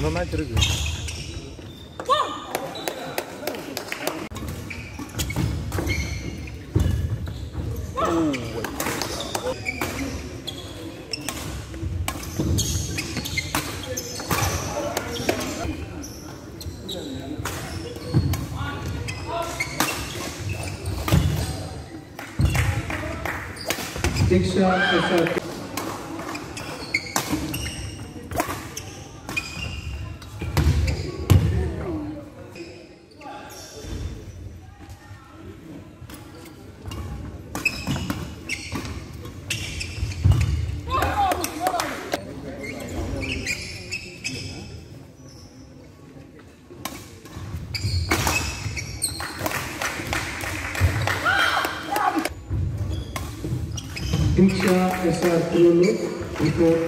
Não mais dragão. Tem que ser uma pessoa Insya SR 10 untuk